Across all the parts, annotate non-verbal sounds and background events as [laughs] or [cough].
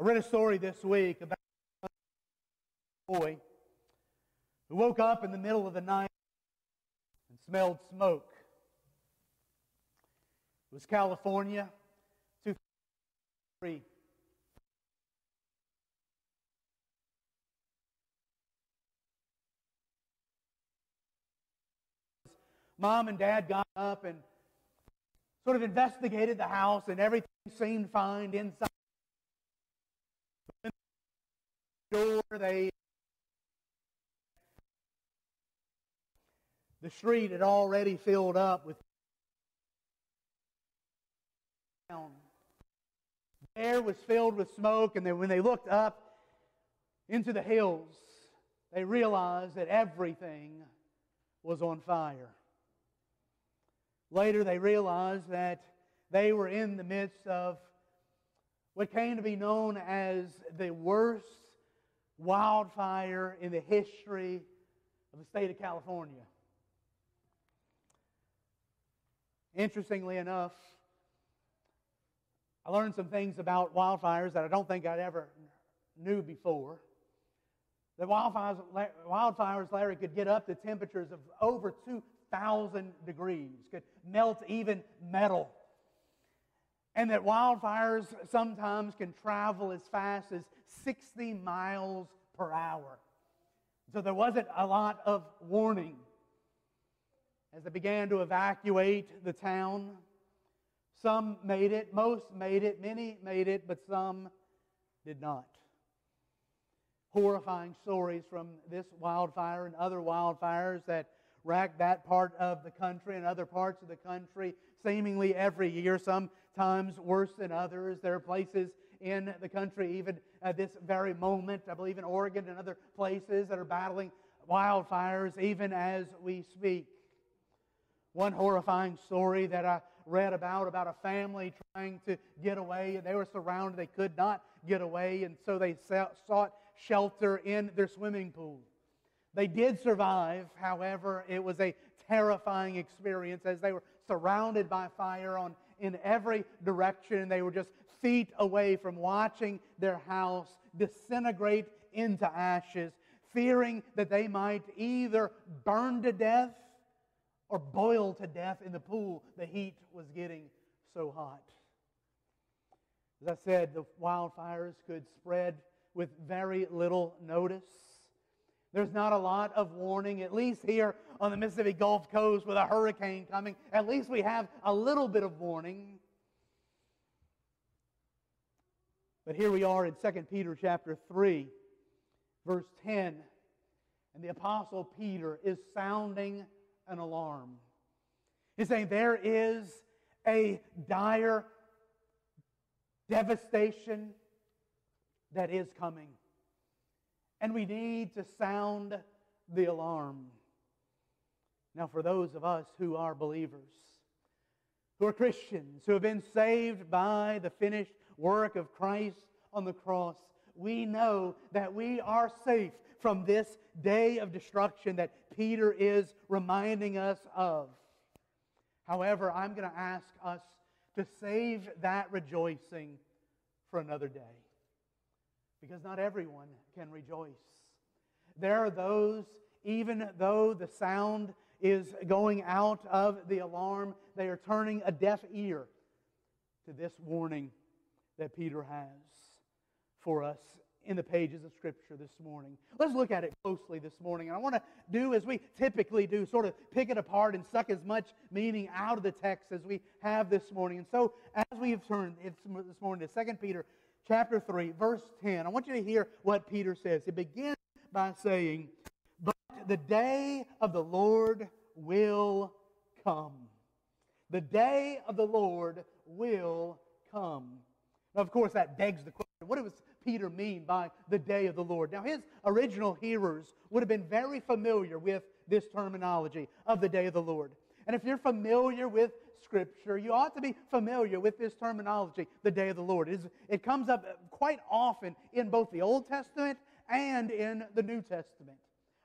I read a story this week about a boy who woke up in the middle of the night and smelled smoke. It was California, 2003. Mom and dad got up and sort of investigated the house, and everything seemed fine inside. The they the street had already filled up with the air was filled with smoke, and then when they looked up into the hills, they realized that everything was on fire. Later, they realized that they were in the midst of what came to be known as the worst wildfire in the history of the state of California. Interestingly enough, I learned some things about wildfires that I don't think I'd ever knew before. The wildfires, wildfires, Larry, could get up to temperatures of over 2,000 degrees, could melt even metal. And that wildfires sometimes can travel as fast as 60 miles per hour. So there wasn't a lot of warning. As they began to evacuate the town, some made it, most made it, many made it, but some did not. Horrifying stories from this wildfire and other wildfires that racked that part of the country and other parts of the country seemingly every year, sometimes worse than others. There are places in the country, even at this very moment, I believe in Oregon and other places, that are battling wildfires even as we speak. One horrifying story that I read about about a family trying to get away. And they were surrounded, they could not get away, and so they sought shelter in their swimming pool. They did survive, however, it was a terrifying experience as they were surrounded by fire on in every direction. They were just feet away from watching their house disintegrate into ashes, fearing that they might either burn to death or boil to death in the pool. The heat was getting so hot. As I said, the wildfires could spread with very little notice. There's not a lot of warning, at least here on the Mississippi Gulf Coast with a hurricane coming. At least we have a little bit of warning. But here we are in 2 Peter chapter 3, verse 10. And the apostle Peter is sounding an alarm. He's saying there is a dire devastation that is coming. And we need to sound the alarm. Now, for those of us who are believers, who are Christians, who have been saved by the finished work of Christ on the cross, we know that we are safe from this day of destruction that Peter is reminding us of. However, I'm going to ask us to save that rejoicing for another day. Because not everyone can rejoice. There are those, even though the sound is going out of the alarm, they are turning a deaf ear to this warning that Peter has for us in the pages of Scripture this morning. Let's look at it closely this morning. And I want to do as we typically do, sort of pick it apart and suck as much meaning out of the text as we have this morning. And so, as we have turned this morning to 2 Peter chapter 3, verse 10, I want you to hear what Peter says. It begins by saying, the day of the Lord will come. The day of the Lord will come. Now, of course, that begs the question what does Peter mean by the day of the Lord? Now, his original hearers would have been very familiar with this terminology of the day of the Lord. And if you're familiar with Scripture, you ought to be familiar with this terminology, the day of the Lord. It, is, it comes up quite often in both the Old Testament and in the New Testament.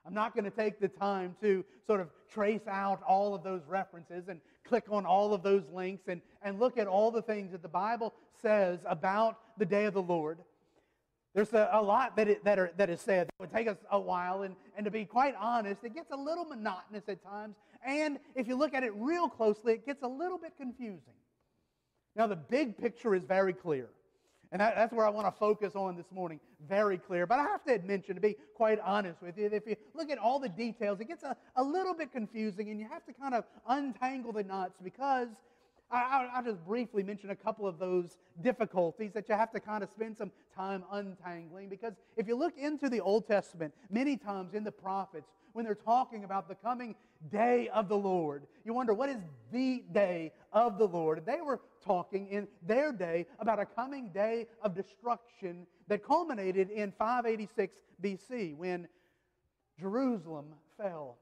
I'm not going to take the time to sort of trace out all of those references and click on all of those links and, and look at all the things that the Bible says about the day of the Lord. There's a, a lot that, it, that, are, that is said that would take us a while, and, and to be quite honest, it gets a little monotonous at times. And if you look at it real closely, it gets a little bit confusing. Now, the big picture is very clear. And that, that's where I want to focus on this morning. Very clear. But I have to mention, to be quite honest with you, if you look at all the details, it gets a, a little bit confusing, and you have to kind of untangle the knots because I, will just briefly mention a couple of those difficulties that you have to kind of spend some time untangling. Because if you look into the Old Testament, many times in the prophets, when they're talking about the coming day of the Lord, you wonder what is the day of the Lord? They were talking in their day about a coming day of destruction that culminated in 586 BC when Jerusalem fell.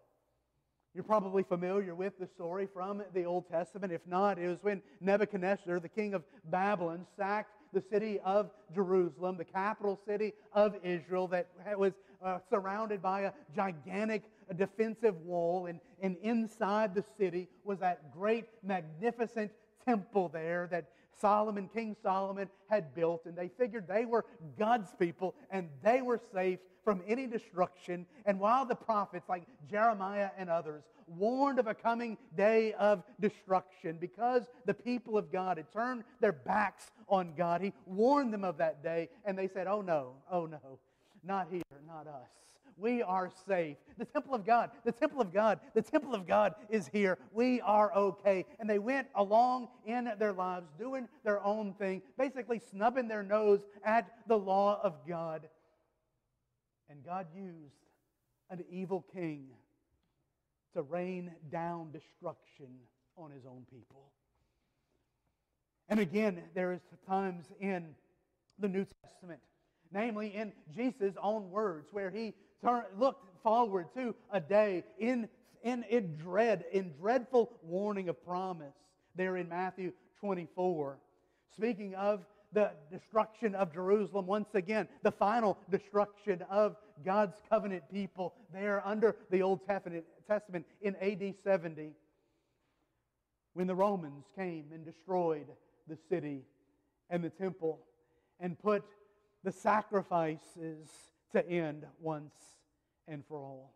You're probably familiar with the story from the Old Testament. If not, it was when Nebuchadnezzar, the king of Babylon, sacked the city of Jerusalem, the capital city of Israel, that was uh, surrounded by a gigantic defensive wall. And, and inside the city was that great, magnificent temple there that Solomon, King Solomon, had built. And they figured they were God's people and they were safe from any destruction. And while the prophets like Jeremiah and others warned of a coming day of destruction because the people of God had turned their backs on God, he warned them of that day. And they said, Oh no, oh no, not here, not us. We are safe. The temple of God, the temple of God, the temple of God is here. We are okay. And they went along in their lives doing their own thing, basically snubbing their nose at the law of God. And God used an evil king to rain down destruction on his own people. And again, there is times in the New Testament, namely in Jesus' own words, where he turn, looked forward to a day in, in, in dread, in dreadful warning of promise there in Matthew 24. Speaking of the destruction of Jerusalem once again, the final destruction of God's covenant people there under the Old Testament in AD 70 when the Romans came and destroyed the city and the temple and put the sacrifices to end once and for all.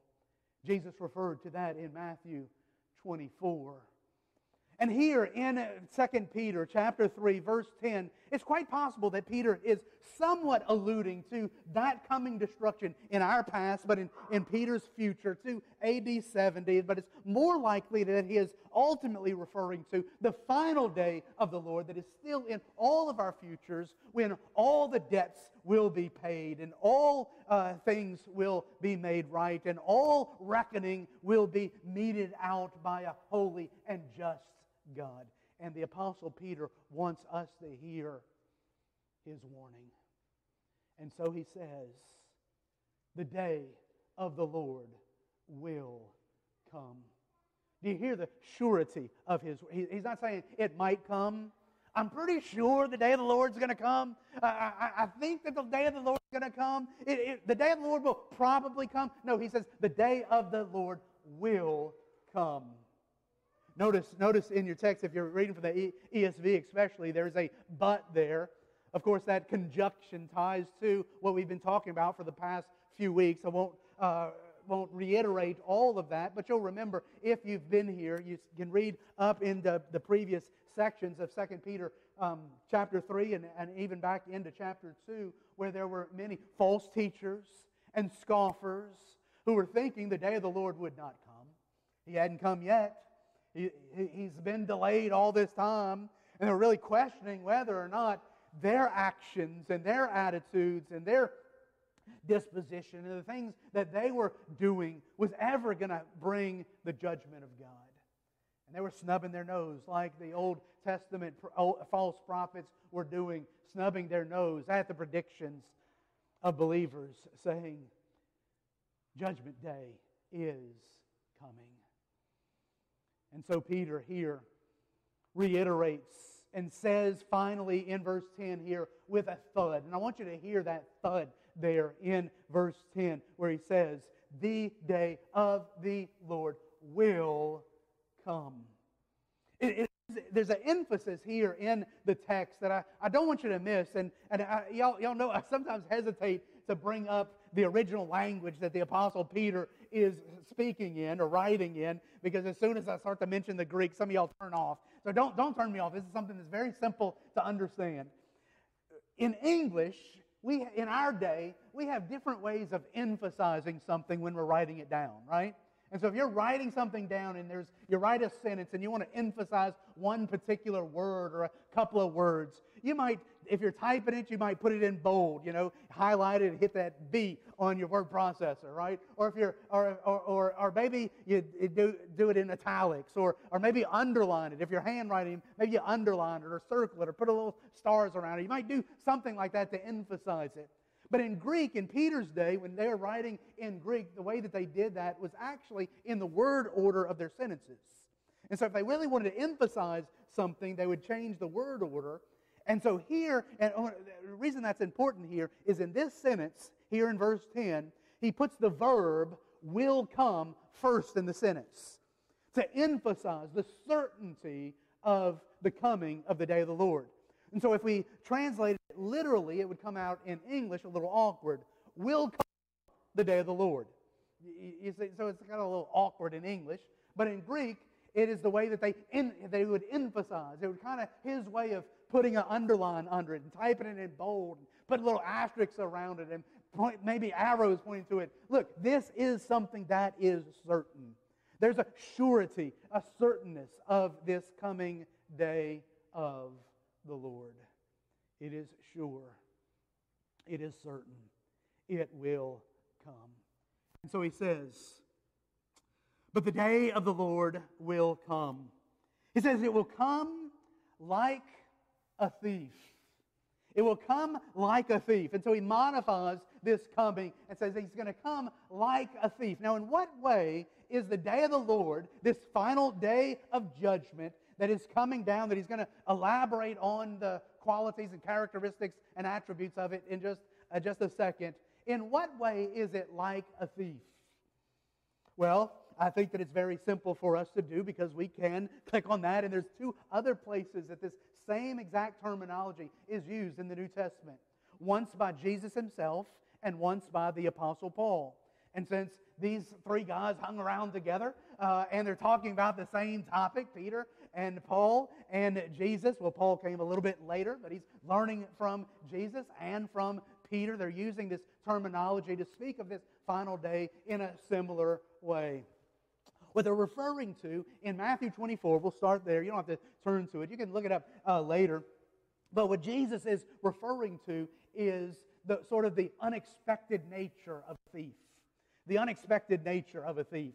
Jesus referred to that in Matthew 24. And here in 2 Peter chapter 3 verse 10, it's quite possible that Peter is somewhat alluding to that coming destruction in our past, but in, in Peter's future to AD 70. But it's more likely that he is ultimately referring to the final day of the Lord that is still in all of our futures when all the debts will be paid and all uh, things will be made right and all reckoning will be meted out by a holy and just God. And the Apostle Peter wants us to hear his warning. And so he says, The day of the Lord will come. Do you hear the surety of his? He's not saying it might come. I'm pretty sure the day of the Lord's going to come. I, I, I, think that the day of the Lord's going to come. It, it, the day of the Lord will probably come. No, he says the day of the Lord will come. Notice, notice in your text, if you're reading from the ESV especially, there's a but there. Of course, that conjunction ties to what we've been talking about for the past few weeks. I won't, uh, won't reiterate all of that, but you'll remember if you've been here, you can read up into the previous sections of 2 Peter um, chapter 3 and, and even back into chapter 2, where there were many false teachers and scoffers who were thinking the day of the Lord would not come. He hadn't come yet. He, he's been delayed all this time, and they're really questioning whether or not their actions and their attitudes and their disposition and the things that they were doing was ever going to bring the judgment of God. And they were snubbing their nose like the Old Testament false prophets were doing, snubbing their nose at the predictions of believers, saying, Judgment Day is coming. And so Peter here reiterates and says finally in verse 10 here with a thud. And I want you to hear that thud there in verse 10 where he says, The day of the Lord will come. It, it there's an emphasis here in the text that I, I don't want you to miss. And, and I, y'all, y'all know I sometimes hesitate to bring up the original language that the Apostle Peter is speaking in or writing in because as soon as I start to mention the Greek, some of y'all turn off. So don't, don't turn me off. This is something that's very simple to understand. In English, we, in our day, we have different ways of emphasizing something when we're writing it down, right? And so if you're writing something down and there's you write a sentence and you want to emphasize one particular word or a couple of words, you might, if you're typing it, you might put it in bold, you know, highlight it and hit that B on your word processor, right? Or if you're, or, or, or, or maybe you do, do it in italics, or, or maybe underline it. If you're handwriting, maybe you underline it or circle it or put a little stars around it. You might do something like that to emphasize it. But in Greek, in Peter's day, when they were writing in Greek, the way that they did that was actually in the word order of their sentences. And so if they really wanted to emphasize something, they would change the word order. And so here, and oh, the reason that's important here is in this sentence, here in verse 10, he puts the verb will come first in the sentence to emphasize the certainty of the coming of the day of the Lord. And so if we translate it literally, it would come out in English a little awkward. Will come the day of the Lord. You see, so it's kind of a little awkward in English. But in Greek, it is the way that they, in, they would emphasize. It would kind of his way of putting an underline under it and typing it in bold and putting little asterisks around it and point, maybe arrows pointing to it. Look, this is something that is certain. There's a surety, a certainness of this coming day of the Lord. It is sure. It is certain. It will come. And so he says, But the day of the Lord will come. He says, It will come like a thief. It will come like a thief. And so he modifies this coming and says he's going to come like a thief. Now, in what way is the day of the Lord, this final day of judgment, that is coming down, that he's going to elaborate on the qualities and characteristics and attributes of it in just, uh, just a second. In what way is it like a thief? Well, I think that it's very simple for us to do because we can [laughs] click on that, and there's two other places that this same exact terminology is used in the New Testament once by Jesus himself and once by the Apostle Paul. And since these three guys hung around together uh, and they're talking about the same topic, Peter and Paul and Jesus. Well, Paul came a little bit later, but he's learning from Jesus and from Peter. They're using this terminology to speak of this final day in a similar way. What they're referring to in Matthew 24, we'll start there. You don't have to turn to it, you can look it up uh, later. But what Jesus is referring to is the sort of the unexpected nature of a thief. The unexpected nature of a thief.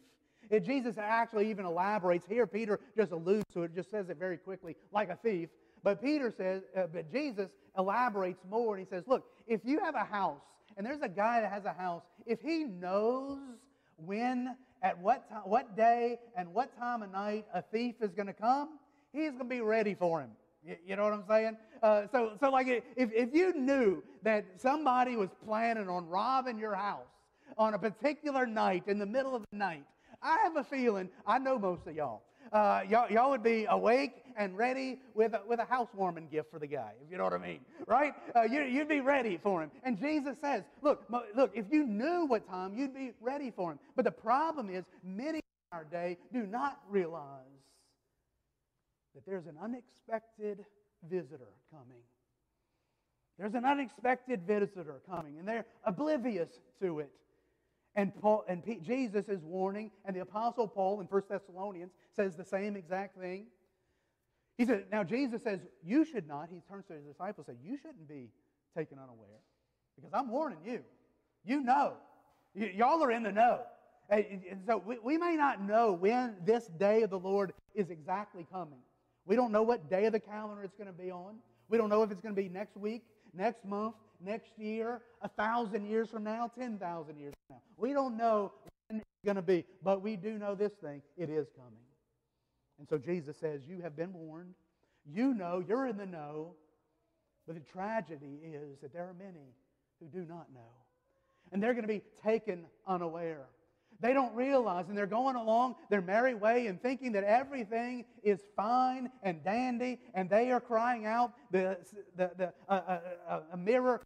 And Jesus actually even elaborates here. Peter just alludes to it, just says it very quickly, like a thief. But Peter says, uh, but Jesus elaborates more, and he says, look, if you have a house, and there's a guy that has a house, if he knows when, at what time, what day, and what time of night a thief is going to come, he's going to be ready for him. You, know what I'm saying? Uh, so, so like, if, if you knew that somebody was planning on robbing your house on a particular night in the middle of the night, I have a feeling, I know most of y'all. Uh, y'all, y'all would be awake and ready with a, with a housewarming gift for the guy, if you know what I mean, right? Uh, you, you'd be ready for him. And Jesus says, look, look, if you knew what time, you'd be ready for him. But the problem is, many in our day do not realize that there's an unexpected visitor coming. There's an unexpected visitor coming, and they're oblivious to it. And, Paul, and Jesus is warning, and the Apostle Paul in 1 Thessalonians says the same exact thing. He said, Now Jesus says, You should not, he turns to his disciples and says, You shouldn't be taken unaware because I'm warning you. You know. Y- y'all are in the know. And so we, we may not know when this day of the Lord is exactly coming. We don't know what day of the calendar it's going to be on. We don't know if it's going to be next week, next month, next year, a thousand years from now, 10,000 years from now. We don't know when it's going to be, but we do know this thing it is coming. And so Jesus says, You have been warned. You know, you're in the know. But the tragedy is that there are many who do not know. And they're going to be taken unaware. They don't realize, and they're going along their merry way and thinking that everything is fine and dandy, and they are crying out the, the, the, uh, uh, uh, a mirror,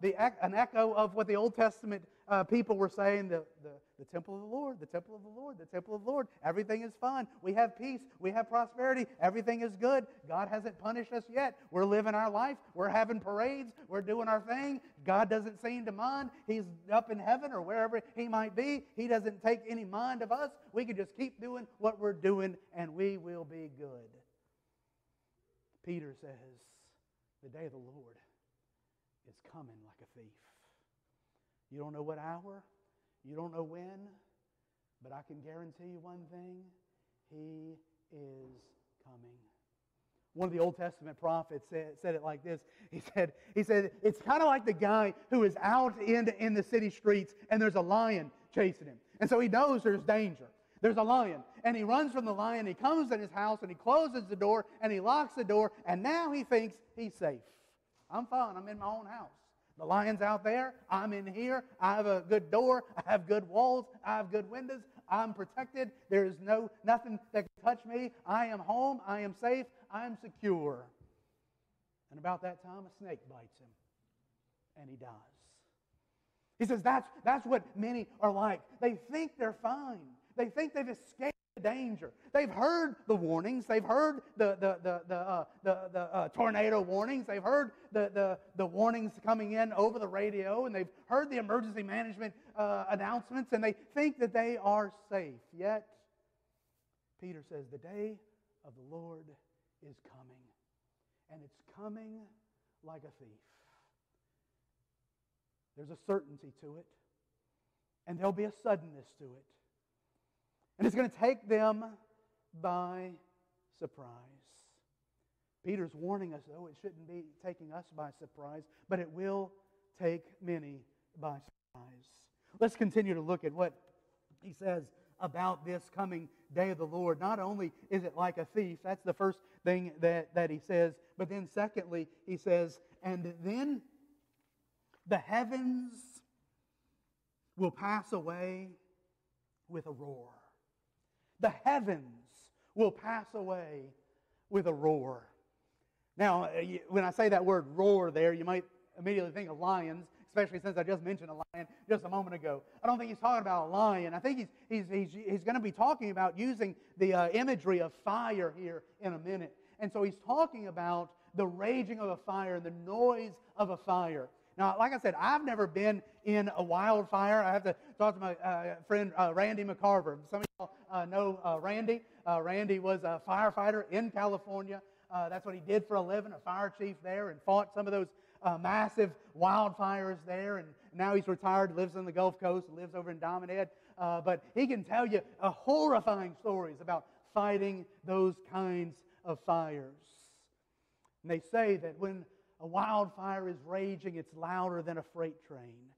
the, an echo of what the Old Testament uh, people were saying the, the, the temple of the Lord, the temple of the Lord, the temple of the Lord. Everything is fine. We have peace. We have prosperity. Everything is good. God hasn't punished us yet. We're living our life. We're having parades. We're doing our thing. God doesn't seem to mind. He's up in heaven or wherever He might be. He doesn't take any mind of us. We can just keep doing what we're doing and we will be good. Peter says, The day of the Lord is coming like a thief. You don't know what hour, you don't know when, but I can guarantee you one thing He is coming. One of the Old Testament prophets said, said it like this. He said, he said It's kind of like the guy who is out in, in the city streets and there's a lion chasing him. And so he knows there's danger. There's a lion. And he runs from the lion. He comes in his house and he closes the door and he locks the door. And now he thinks he's safe. I'm fine. I'm in my own house. The lion's out there. I'm in here. I have a good door. I have good walls. I have good windows. I'm protected. There is no nothing that can touch me. I am home. I am safe. I am secure. And about that time, a snake bites him, and he dies. He says that's, that's what many are like. They think they're fine. They think they've escaped danger. They've heard the warnings. They've heard the, the, the, the, uh, the, the uh, tornado warnings. They've heard the, the, the warnings coming in over the radio, and they've heard the emergency management uh, announcements, and they think that they are safe. Yet, Peter says, the day of the Lord is coming, and it's coming like a thief. There's a certainty to it, and there'll be a suddenness to it. And it's going to take them by surprise. Peter's warning us, though, it shouldn't be taking us by surprise, but it will take many by surprise. Let's continue to look at what he says about this coming day of the Lord. Not only is it like a thief, that's the first thing that, that he says, but then secondly, he says, and then the heavens will pass away with a roar the heavens will pass away with a roar. Now, uh, when I say that word roar there, you might immediately think of lions, especially since I just mentioned a lion just a moment ago. I don't think he's talking about a lion. I think he's, he's, he's, he's going to be talking about using the uh, imagery of fire here in a minute. And so he's talking about the raging of a fire and the noise of a fire. Now, like I said, I've never been in a wildfire. I have to talk to my uh, friend uh, Randy McCarver. Some of y'all uh, know uh, Randy. Uh, Randy was a firefighter in California. Uh, that's what he did for a living, a fire chief there, and fought some of those massive wildfires there. And now he's retired, lives on the Gulf Coast, lives over in Diamond Head. but he can tell you horrifying stories about fighting those kinds of fires. And they say that when a wildfire is raging, it's louder than a freight train.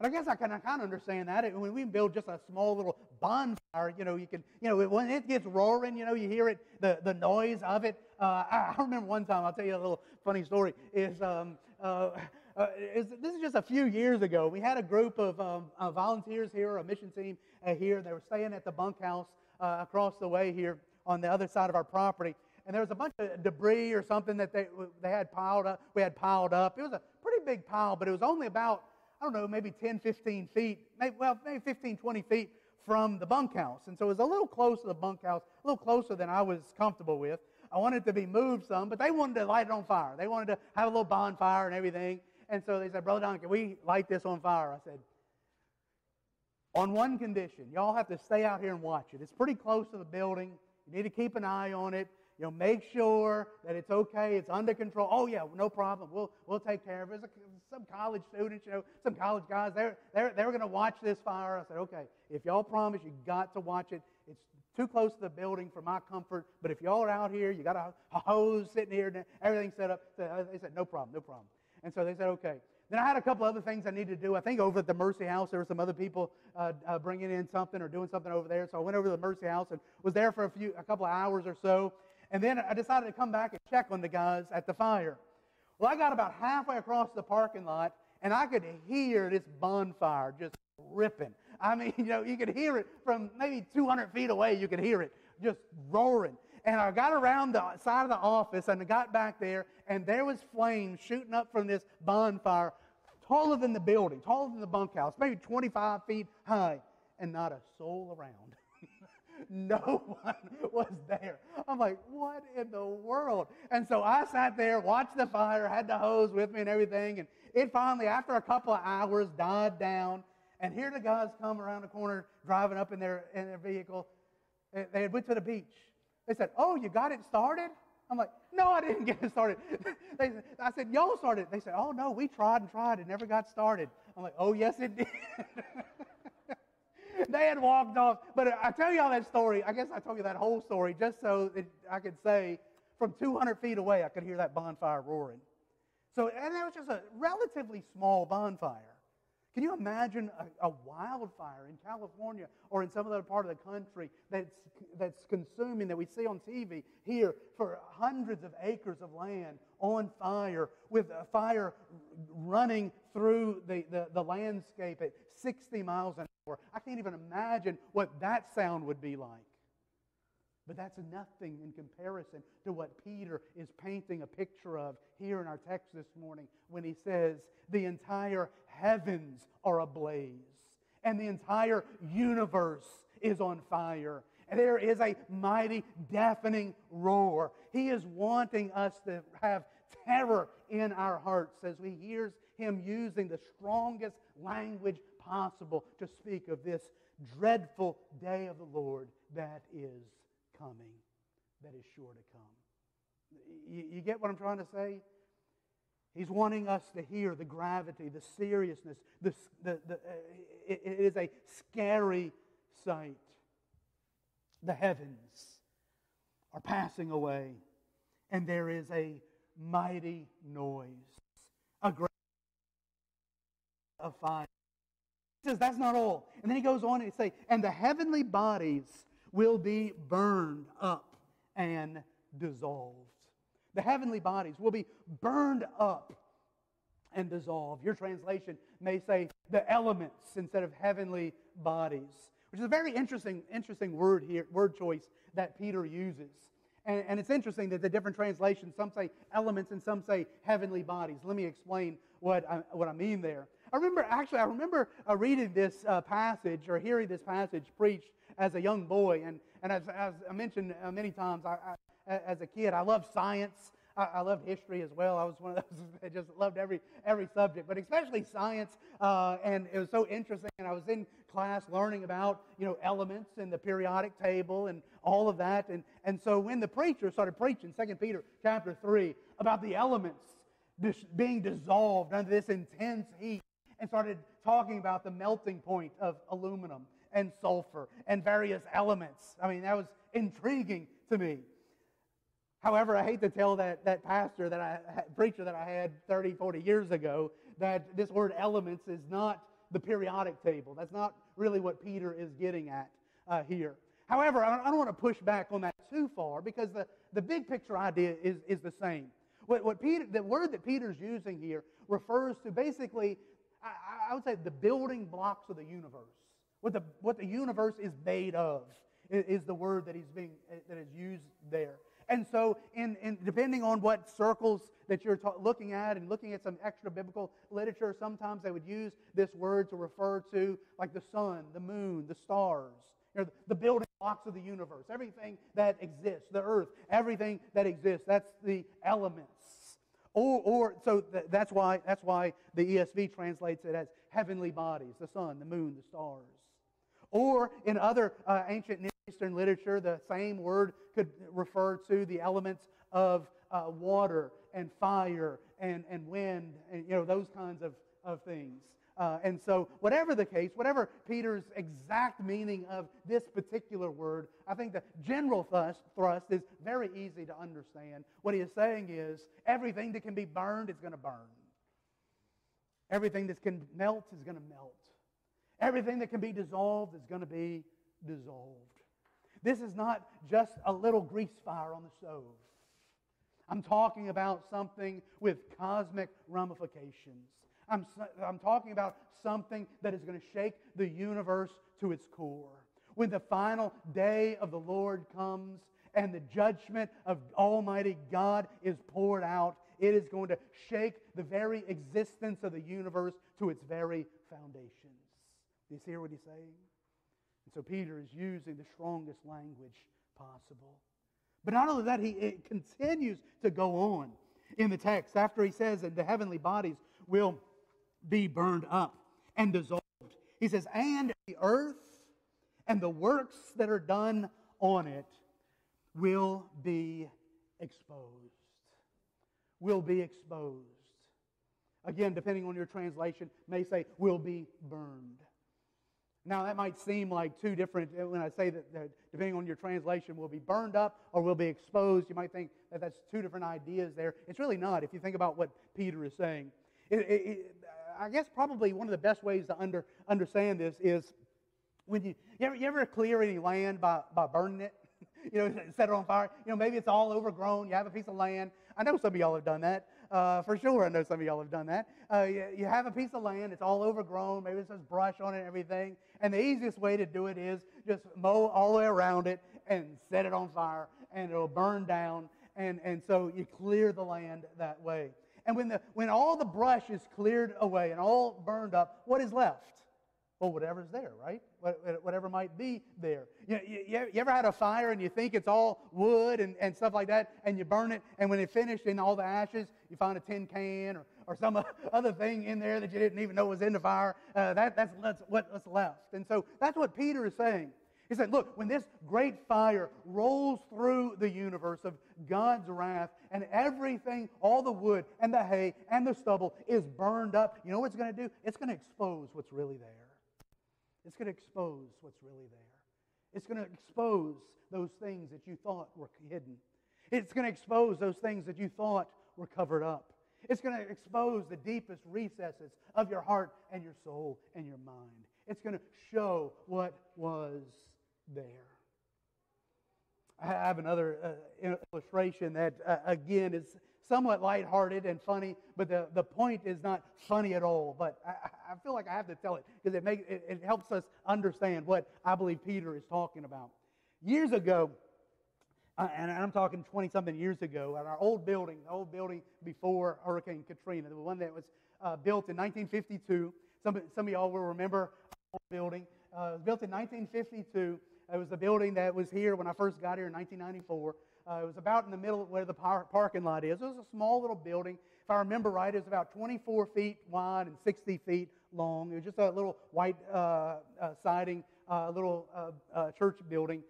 And I guess I can kind of understand that. When we build just a small little bonfire, you know, you can, you know, when it gets roaring, you know, you hear it, the, the noise of it. Uh, I, I, remember one time, I'll tell you a little funny story, is, um, uh, uh, is this is just a few years ago. We had a group of um, uh, volunteers here, a mission team uh, here. They were staying at the bunkhouse uh, across the way here on the other side of our property and there was a bunch of debris or something that they, they had piled up. We had piled up. It was a pretty big pile, but it was only about, I don't know, maybe 10, 15 feet, maybe, well, maybe 15, 20 feet from the bunkhouse. And so it was a little close to the bunkhouse, a little closer than I was comfortable with. I wanted to be moved some, but they wanted to light it on fire. They wanted to have a little bonfire and everything. And so they said, Brother Don, can we light this on fire? I said, on one condition. Y'all have to stay out here and watch it. It's pretty close to the building. You need to keep an eye on it. You know, make sure that it's okay, it's under control. Oh yeah, no problem. We'll we'll take care of it. Some college students, you know, some college guys, they're they're they're going to watch this fire. I said, okay, if y'all promise, you got to watch it. It's too close to the building for my comfort. But if y'all are out here, you got a, hose sitting here, and everything set up. They said, no problem, no problem. And so they said, okay. Then I had a couple other things I needed to do. I think over at the Mercy House, there were some other people uh, uh, bringing in something or doing something over there. So I went over to the Mercy House and was there for a few, a couple of hours or so. And then I decided to come back and check on the guys at the fire. Well, I got about halfway across the parking lot, and I could hear this bonfire just ripping. I mean, [laughs] you know, you could hear it from maybe 200 feet away. You could hear it just roaring. And I got around the side of the office and I got back there, and there was flames shooting up from this bonfire, taller than the building, taller than the bunkhouse, maybe 25 feet high, and not a soul around. No [laughs] one was there. I'm like, what in the world? And so I sat there, watched the fire, had the hose with me and everything, and it finally, after a couple of hours, died down. And here the guys come around the corner driving up in their, in their vehicle. They had went to the beach. They said, oh, you got it started? I'm like, no, I didn't [laughs] get it started. [laughs] they, I said, y'all started. They said, oh, no, we tried and tried. It never got started. I'm like, oh, yes, it did. [laughs] they had walked off. But I tell you all that story. I guess I told you that whole story just so that I could say from 200 feet away, I could hear that bonfire roaring. So, and that was just a relatively small bonfire. Can you imagine a, a, wildfire in California or in some other part of the country that's, that's consuming, that we see on TV here, for hundreds of acres of land on fire, with a fire running through the, the, the landscape at 60 miles an hour? I can't even imagine what that sound would be like. But that's nothing in comparison to what Peter is painting a picture of here in our text this morning when he says, The entire heavens are ablaze, and the entire universe is on fire. And there is a mighty, deafening roar. He is wanting us to have terror in our hearts as we hear him using the strongest language possible to speak of this dreadful day of the Lord that is coming that is sure to come. You, you get what I'm trying to say? He's wanting us to hear the gravity, the seriousness. The, the, the, uh, it, it is a scary sight. The heavens are passing away, and there is a mighty noise, a great of fire. Says that's not all. And then he goes on and he say, and the heavenly bodies will be burned up and dissolved. The heavenly bodies will be burned up and dissolved. Your translation may say the elements instead of heavenly bodies, which is a very interesting, interesting word here, word choice that Peter uses. And, and, it's interesting that the different translations, some say elements and some say heavenly bodies. Let me explain what I, what I mean there. I remember, actually, I remember uh, reading this uh, passage or hearing this passage preached as a young boy. And, and as, as I mentioned uh, many times, I, I, as a kid, I loved science. I, I, loved history as well. I was one of those [laughs] that just loved every, every subject, but especially science. Uh, and it was so interesting. And I was in class learning about, you know, elements and the periodic table and all of that. And, and so when the preacher started preaching, 2 Peter chapter 3, about the elements being dissolved under this intense heat, and started talking about the melting point of aluminum and sulfur and various elements. I mean, that was intriguing to me. However, I hate to tell that, that pastor, that I, preacher that I had 30, 40 years ago, that this word elements is not the periodic table. That's not really what Peter is getting at uh, here. However, I don't, want to push back on that too far because the, the big picture idea is, is the same. What, what Peter, the word that Peter's using here refers to basically, I, would say, the building blocks of the universe. What the, what the universe is made of is, is the word that, he's being, eh, that is used there. And so, in, in, depending on what circles that you're ta- looking at and looking at some extra biblical literature, sometimes they would use this word to refer to like the sun, the moon, the stars, you know, the, the building blocks of the universe, everything that exists, the earth, everything that exists. That's the elements. Or, or so th- that's why that's why the ESV translates it as heavenly bodies, the sun, the moon, the stars. Or in other uh, ancient Near Eastern literature, the same word could refer to the elements of uh, water and fire and, and wind and you know those kinds of, of things. Uh, and so, whatever the case, whatever Peter's exact meaning of this particular word, I think the general thrust, thrust is very easy to understand. What he is saying is everything that can be burned is going to burn. Everything that can melt is going to melt. Everything that can be dissolved is going to be dissolved. This is not just a little grease fire on the stove. I'm talking about something with cosmic ramifications. I'm, I'm talking about something that is going to shake the universe to its core. When the final day of the Lord comes and the judgment of Almighty God is poured out, it is going to shake the very existence of the universe to its very foundations. Do you hear what he's saying? And so Peter is using the strongest language possible. But not only that, he continues to go on in the text after he says that the heavenly bodies will be burned up and dissolved. He says, and the earth and the works that are done on it will be exposed. Will be exposed. Again, depending on your translation, may say will be burned. Now, that might seem like two different, when I say that, that, depending on your translation, will be burned up or will be exposed, you might think that that's two different ideas there. It's really not if you think about what Peter is saying. It, it, it, I guess probably one of the best ways to under, understand this is when you, you ever, you ever clear any land by, by burning it? [laughs] you know, set it on fire. You know, maybe it's all overgrown. You have a piece of land. I know some of y'all have done that. Uh, for sure, I know some of y'all have done that. Uh, you, you, have a piece of land, it's all overgrown, maybe it says brush on it and everything, and the easiest way to do it is just mow all the way around it and set it on fire, and it'll burn down, and, and so you clear the land that way. And when, the, when all the brush is cleared away and all burned up, what is left? Well, whatever's there, right? Whatever might be there. You, ever had a fire and you think it's all wood and, and stuff like that, and you burn it, and when it finished in all the ashes, you find a tin can or, or some [laughs] other thing in there that you didn't even know was in the fire? Uh, that, that's, that's what's left. And so that's what Peter is saying. He said, Look, when this great fire rolls through the universe of God's wrath, and everything, all the wood and the hay and the stubble is burned up, you know what it's going to do? It's going to expose what's really there. It's going to expose what's really there. It's going to expose those things that you thought were hidden. It's going to expose those things that you thought were covered up. It's going to expose the deepest recesses of your heart and your soul and your mind. It's going to show what was there. I have another uh, illustration that, uh, again, is somewhat lighthearted and funny, but the, the point is not funny at all. But I, I feel like I have to tell it because it, make, it, it helps us understand what I believe Peter is talking about. Years ago, uh, and I'm talking 20 something years ago, at our old building, the old building before Hurricane Katrina, the one that was uh, built in 1952. Some, some of y'all will remember our building. Uh, it was built in 1952. It was the building that was here when I first got here in 1994. Uh, it was about in the middle where the par- parking lot is. It was a small little building. If I remember right, it was about 24 feet wide and 60 feet long. It was just a little white uh, uh, siding, uh, little uh, uh, church building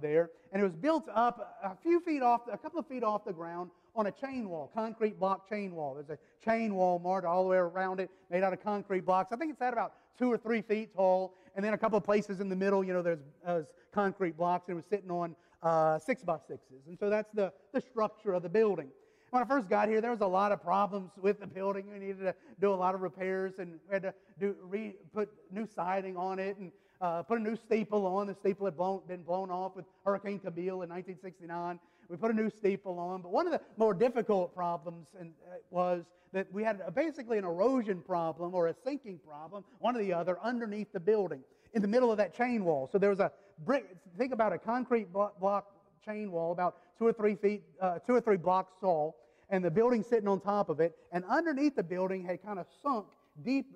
there. And it was built up a few feet off, a couple of feet off the ground on a chain wall, concrete block chain wall. There's a chain wall marked all the way around it, made out of concrete blocks. I think it's at about two or three feet tall. And then a couple of places in the middle, you know, there's, there's concrete blocks, and it was sitting on uh, six by sixes. And so that's the, the structure of the building. When I first got here, there was a lot of problems with the building. We needed to do a lot of repairs and we had to do, re, put new siding on it and uh, put a new staple on. The staple had blown, been blown off with Hurricane Camille in 1969. We put a new steeple on. But one of the more difficult problems and, uh, was that we had a, basically an erosion problem or a sinking problem, one or the other, underneath the building in the middle of that chain wall. So there was a brick, think about a concrete block, block chain wall about two or three feet, uh, two or three blocks tall, and the building sitting on top of it. And underneath the building had kind of sunk deep,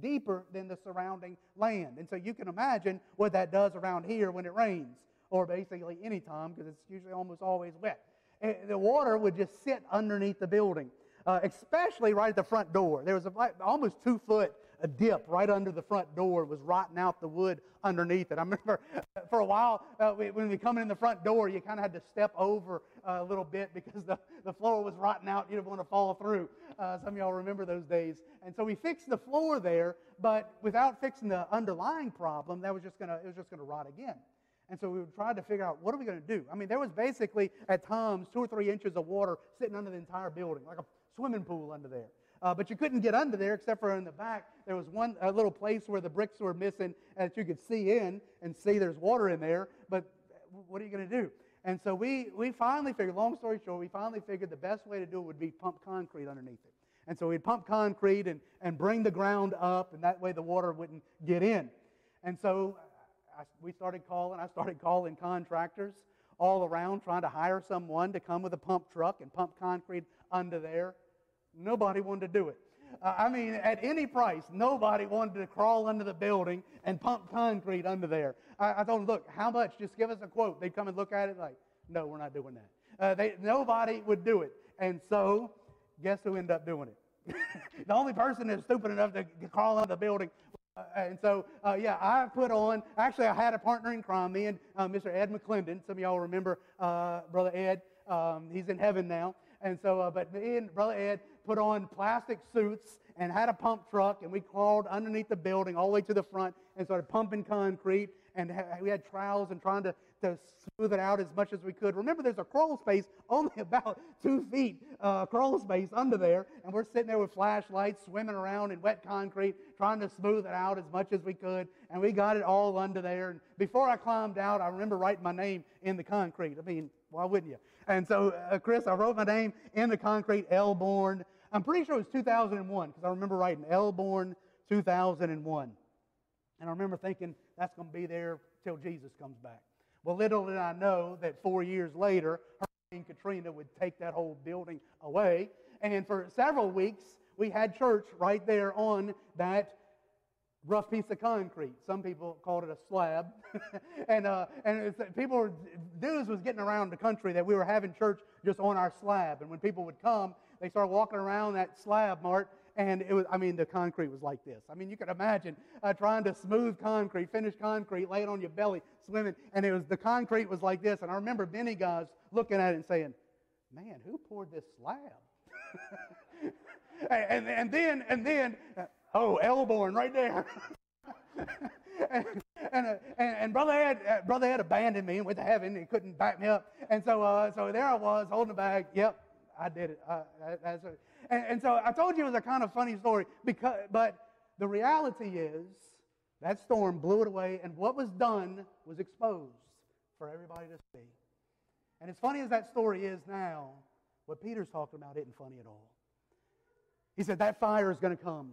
deeper than the surrounding land. And so you can imagine what that does around here when it rains, or basically any time, because it's usually almost always wet. And the water would just sit underneath the building, uh, especially right at the front door. There was a, almost two foot a dip right under the front door. It was rotting out the wood underneath it. I [laughs] remember for a while uh, we, when we come in the front door, you kind of had to step over uh, a little bit because the, the floor was rotting out. You didn't want to fall through. Uh, some of y'all remember those days. And so we fixed the floor there, but without fixing the underlying problem, that was just gonna, it was just going to rot again. And so we tried to figure out what are we going to do. I mean, there was basically at times two or three inches of water sitting under the entire building, like a swimming pool under there. Uh, but you couldn't get under there except for in the back. There was one little place where the bricks were missing that you could see in and see there's water in there. But what are you going to do? And so we, we finally figured, long story short, we finally figured the best way to do it would be pump concrete underneath it. And so we'd pump concrete and, and bring the ground up, and that way the water wouldn't get in. And so I, we started calling, I started calling contractors all around trying to hire someone to come with a pump truck and pump concrete under there. Nobody wanted to do it. Uh, I mean, at any price, nobody wanted to crawl under the building and pump concrete under there. I, I told them, look, how much? Just give us a quote. They'd come and look at it like, no, we're not doing that. Uh, they, nobody would do it. And so, guess who ended up doing it? [laughs] the only person that's stupid enough to crawl under the building and so, uh, yeah, I put on, actually, I had a partner in crime, me and uh, Mr. Ed McClendon. Some of y'all remember uh, Brother Ed. Um, he's in heaven now. And so, uh, but me and Brother Ed put on plastic suits and had a pump truck, and we crawled underneath the building all the way to the front and started pumping concrete. And we had trowels and trying to to smooth it out as much as we could. Remember, there's a crawl space only [laughs] about two feet uh, crawl space under there, and we're sitting there with flashlights, swimming around in wet concrete, trying to smooth it out as much as we could, and we got it all under there. And before I climbed out, I remember writing my name in the concrete. I mean, why wouldn't you? And so, uh, Chris, I wrote my name in the concrete, Elbourne. I'm pretty sure it was 2001 because I remember writing Elbourne 2001. And I remember thinking that's going to be there till Jesus comes back. Well, little did I know that four years later, Hurricane Katrina would take that whole building away. And for several weeks, we had church right there on that rough piece of concrete. Some people called it a slab. [laughs] and uh, and people were, news was getting around the country that we were having church just on our slab. And when people would come, they started walking around that slab, Mart, and it was, I mean, the concrete was like this. I mean, you could imagine uh, trying to smooth concrete, finish concrete, lay it on your belly, swimming, and it was, the concrete was like this. And I remember many guys looking at it and saying, man, who poured this slab? [laughs] and, and then, and then, uh, oh, Elbourne right there. [laughs] and, and, uh, and, and, brother had uh, brother had abandoned me and went to heaven. He couldn't back me up, and so uh, so there I was holding the bag. Yep, I did it. Uh, and, and so I told you it was a kind of funny story, because, but the reality is that storm blew it away, and what was done was exposed for everybody to see. And as funny as that story is now, what Peter's talking about isn't funny at all. He said that fire is going to come.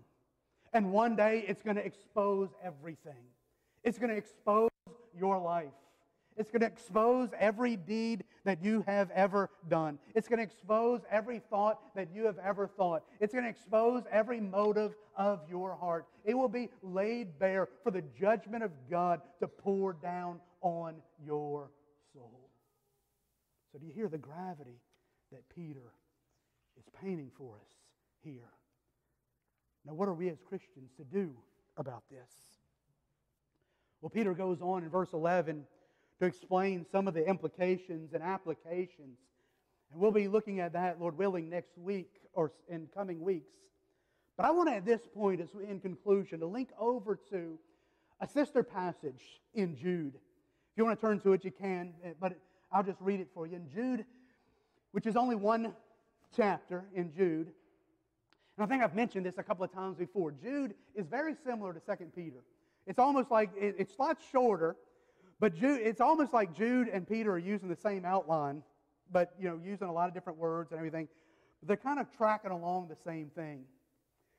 And one day it's going to expose everything. It's going to expose your life. It's going to expose every deed that you have ever done. It's going to expose every thought that you have ever thought. It's going to expose every motive of your heart. It will be laid bare for the judgment of God to pour down on your soul. So, do you hear the gravity that Peter is painting for us here? Now, what are we as Christians to do about this? Well, Peter goes on in verse 11 to explain some of the implications and applications. And we'll be looking at that, Lord willing, next week or in coming weeks. But I want to, at this point, as in conclusion, to link over to a sister passage in Jude. If you want to turn to it, you can, eh, but I'll just read it for you. In Jude, which is only one chapter in Jude, and I think I've mentioned this a couple of times before. Jude is very similar to 2 Peter. It's almost like it's a lot shorter, but Jude, it's almost like Jude and Peter are using the same outline, but you know, using a lot of different words and everything. They're kind of tracking along the same thing.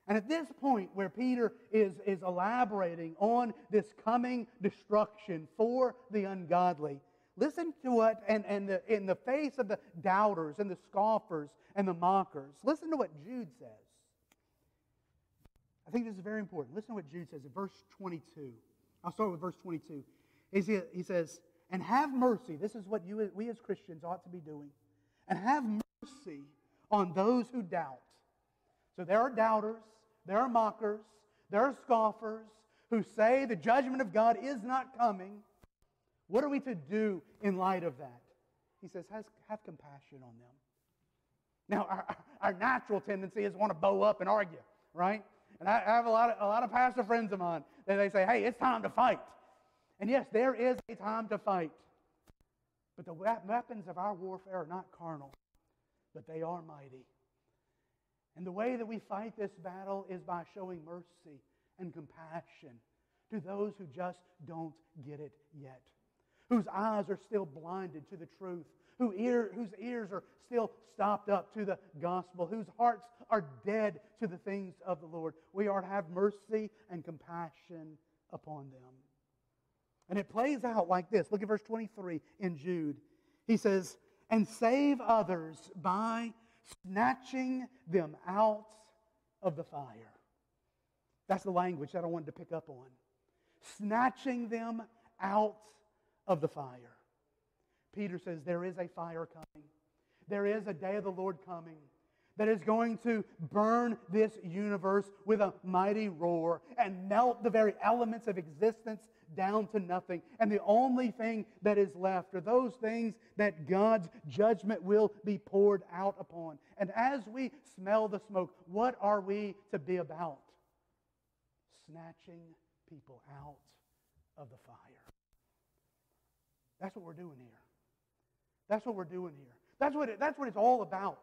And at this point, where Peter is, is elaborating on this coming destruction for the ungodly, listen to what, and, and the, in the face of the doubters and the scoffers and the mockers, listen to what Jude says. I think this is very important. Listen to what Jude says in verse 22. I'll start with verse 22. He says, and have mercy. This is what you, we as Christians ought to be doing. And have mercy on those who doubt. So there are doubters, there are mockers, there are scoffers who say the judgment of God is not coming. What are we to do in light of that? He says, have, have compassion on them. Now, our, our natural tendency is to want to bow up and argue, right? And I, I have a lot, of, a lot of pastor friends of mine that they say, hey, it's time to fight. And yes, there is a time to fight. But the weapons of our warfare are not carnal, but they are mighty. And the way that we fight this battle is by showing mercy and compassion to those who just don't get it yet, whose eyes are still blinded to the truth, who ear, whose ears are still stopped up to the gospel, whose hearts are dead to the things of the Lord. We are to have mercy and compassion upon them. And it plays out like this. Look at verse 23 in Jude. He says, And save others by snatching them out of the fire. That's the language that I wanted to pick up on. Snatching them out of the fire. Peter says, There is a fire coming. There is a day of the Lord coming that is going to burn this universe with a mighty roar and melt the very elements of existence down to nothing. And the only thing that is left are those things that God's judgment will be poured out upon. And as we smell the smoke, what are we to be about? Snatching people out of the fire. That's what we're doing here. That's what we're doing here. That's what, it, that's what it's all about.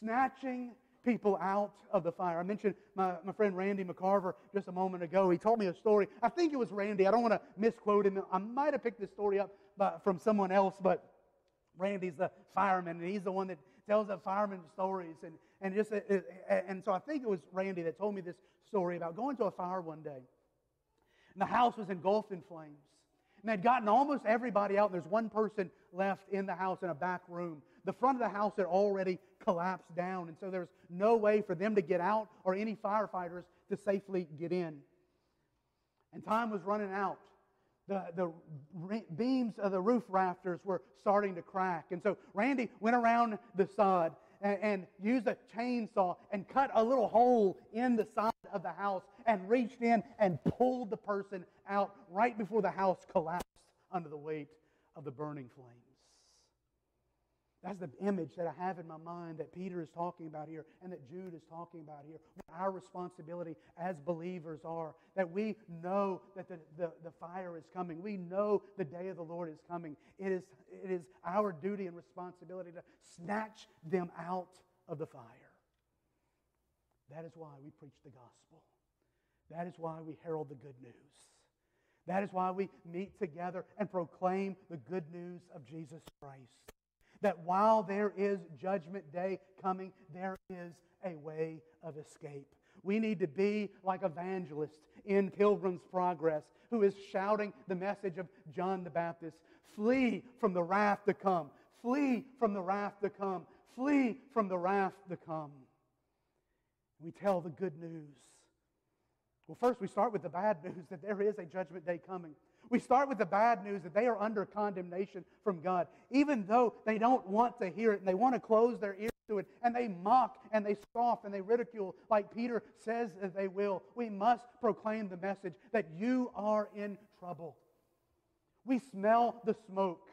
Snatching people out of the fire. I mentioned my, my friend Randy McCarver just a moment ago. He told me a story. I think it was Randy. I don't want to misquote him. I might have picked this story up by, from someone else, but Randy's the fireman, and he's the one that tells the fireman stories. And, and, just, uh, uh, and so I think it was Randy that told me this story about going to a fire one day. And the house was engulfed in flames. And they'd gotten almost everybody out, and there's one person left in the house in a back room. The front of the house had already collapsed down, and so there was no way for them to get out or any firefighters to safely get in. And time was running out. The, the beams of the roof rafters were starting to crack. And so Randy went around the sod and, and used a chainsaw and cut a little hole in the side of the house and reached in and pulled the person out right before the house collapsed under the weight of the burning flames. That's the image that I have in my mind that Peter is talking about here and that Jude is talking about here. What our responsibility as believers are that we know that the, the, the, fire is coming. We know the day of the Lord is coming. It is, it is our duty and responsibility to snatch them out of the fire. That is why we preach the gospel. That is why we herald the good news. That is why we meet together and proclaim the good news of Jesus Christ that while there is judgment day coming, there is a way of escape. We need to be like evangelists in Pilgrim's Progress who is shouting the message of John the Baptist flee from the wrath to come, flee from the wrath to come, flee from the wrath to come. We tell the good news. Well, first we start with the bad [laughs] news that there is a judgment day coming. We start with the bad news that they are under condemnation from God, even though they don't want to hear it and they want to close their ears to it and they mock and they scoff and they ridicule like Peter says that they will. We must proclaim the message that you are in trouble. We smell the smoke.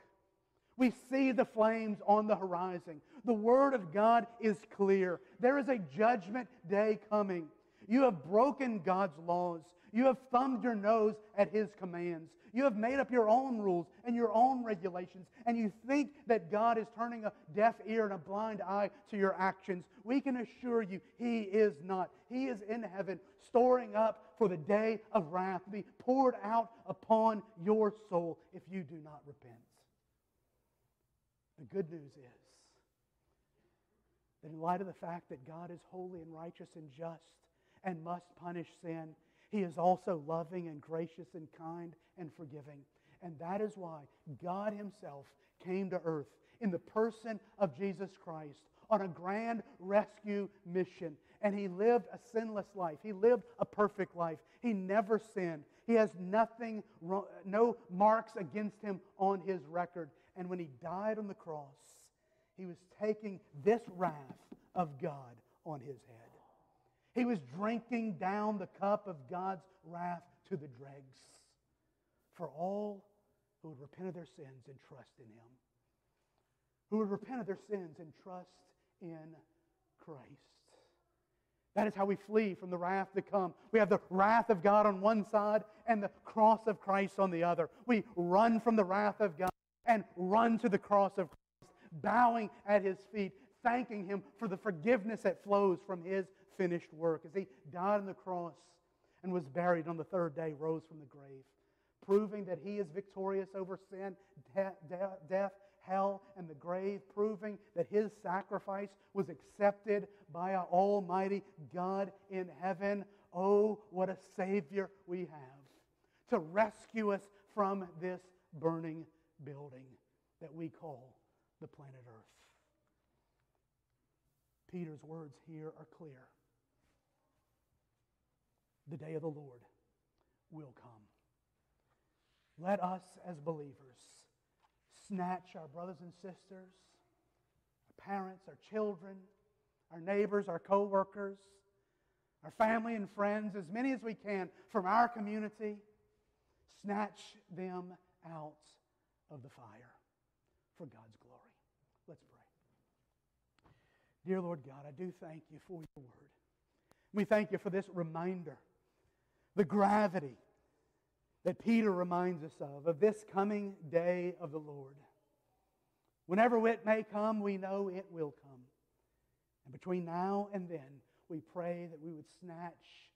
We see the flames on the horizon. The Word of God is clear. There is a judgment day coming. You have broken God's laws. You have thumbed your nose at His commands. You have made up your own rules and your own regulations, and you think that God is turning a deaf ear and a blind eye to your actions. We can assure you He is not. He is in heaven, storing up for the day of wrath to be poured out upon your soul if you do not repent. The good news is that in light of the fact that God is holy and righteous and just and must punish sin, he is also loving and gracious and kind and forgiving. And that is why God Himself came to earth in the person of Jesus Christ on a grand rescue mission. And He lived a sinless life. He lived a perfect life. He never sinned. He has nothing, no marks against Him on His record. And when He died on the cross, He was taking this wrath of God on His head. He was drinking down the cup of God's wrath to the dregs for all who would repent of their sins and trust in Him. Who would repent of their sins and trust in Christ. That is how we flee from the wrath to come. We have the wrath of God on one side and the cross of Christ on the other. We run from the wrath of God and run to the cross of Christ, bowing at his feet, thanking him for the forgiveness that flows from his finished work. As he died on the cross and was buried on the third day, rose from the grave, proving that he is victorious over sin, death, death hell and the grave, proving that his sacrifice was accepted by our Almighty God in heaven. Oh, what a Savior we have to rescue us from this burning building that we call the planet Earth. Peter's words here are clear. The day of the Lord will come. Let us, as believers, snatch our brothers and sisters, our parents, our children, our neighbors, our co workers, our family and friends, as many as we can from our community, snatch them out of the fire for God's glory. Let's pray. Dear Lord God, I do thank you for your word. We thank you for this reminder, the gravity that Peter reminds us of, of this coming day of the Lord. Whenever it may come, we know it will come. And between now and then, we pray that we would snatch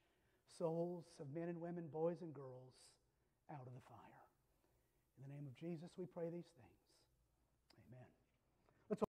souls of men and women, boys and girls, out of the fire. In the name of Jesus, we pray these things.